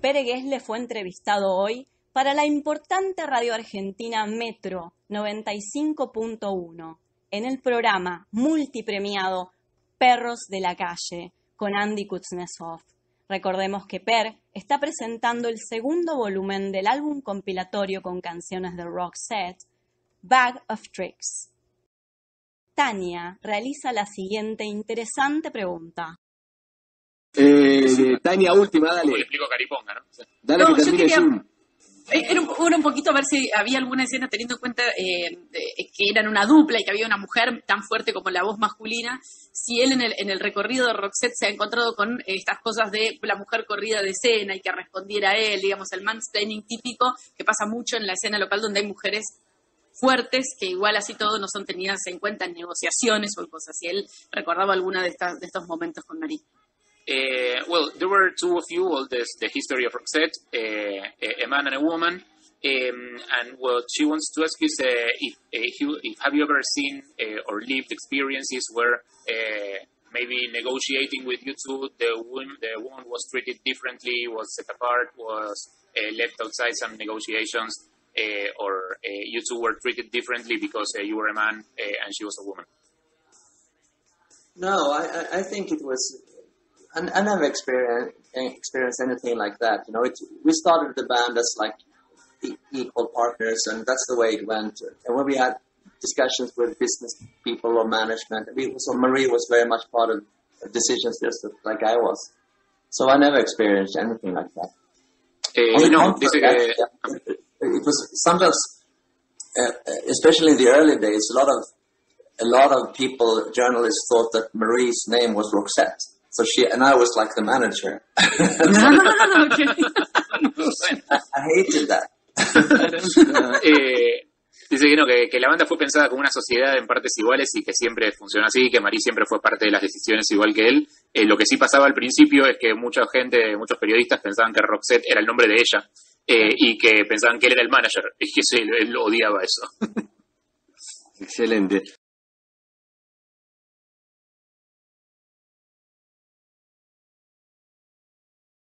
Pere Gesle fue entrevistado hoy para la importante radio argentina Metro 95.1 en el programa multipremiado Perros de la Calle con Andy Kuznetsov. Recordemos que Per está presentando el segundo volumen del álbum compilatorio con canciones de Roxette, Bag of Tricks. Tania realiza la siguiente interesante pregunta. Eh, Tania, última, dale. Le explico Cariponga, ¿no? Dale No, que yo termine quería-. Eh, Era un, era un poquito a ver si había alguna escena teniendo en cuenta eh, de- que eran una dupla y que había una mujer tan fuerte como la voz masculina. Si él en el, en el recorrido de Roxette se ha encontrado con eh, estas cosas de la mujer corrida de escena y que respondiera a él, digamos, el mansplaining típico que pasa mucho en la escena local donde hay mujeres fuertes que igual así todo no son tenidas en cuenta en negociaciones o en cosas. Si él recordaba alguna de, estas, de estos momentos con Marie. Uh, well, there were two of you, all this, the history of Roxette, uh, a man and a woman. Um, and what she wants to ask is uh, if, if, have you ever seen or lived experiences where maybe negotiating with you two, the woman, the woman was treated differently, was set apart, was left outside some negotiations, or you two were treated differently because you were a man and she was a woman. No, I- I think it was. I, I never experienced experienced anything like that. You know, it, we started the band as like equal partners, and that's the way it went. And when we had discussions with business people or management, we, so Marie was very much part of decisions, just like I was. So I never experienced anything like that. On the no, contrary, dice yeah, it it was sometimes, uh, especially in the early days, a lot of a lot of people, journalists, thought that Marie's name was Roxette. So she and I was like the manager. I, hated that. Eh, dice que no, que, que la banda fue pensada como una sociedad en partes iguales y que siempre funcionó así, que Marí siempre fue parte de las decisiones igual que él. Eh, lo que sí pasaba al principio es que mucha gente, muchos periodistas pensaban que Roxette era el nombre de ella eh, y que pensaban que él era el manager y que sí, él, él odiaba eso. Excelente.